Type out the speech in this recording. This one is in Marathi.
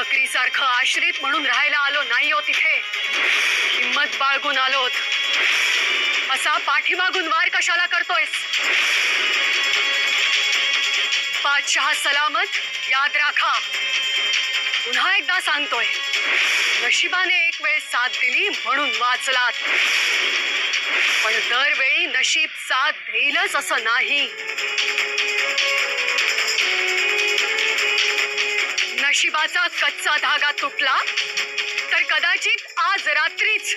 पूर्वीसारखं आश्रित म्हणून राहायला आलो नाही हो तिथे. हिंमत बाळगून आलोत. असा पाठीमागून वार कशाला करतोयस? पाचशहा सलामत याद राखा. पुन्हा एकदा सांगतोय नशिबाने एक वेळ साथ दिली म्हणून वाचलात. पण दरवेळी नशीब साथ देईलच असं नाही. शिवाचा कच्चा धागा तुटला तर कदाचित आज रात्रीच